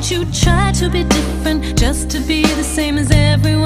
Don't you try to be different just to be the same as everyone.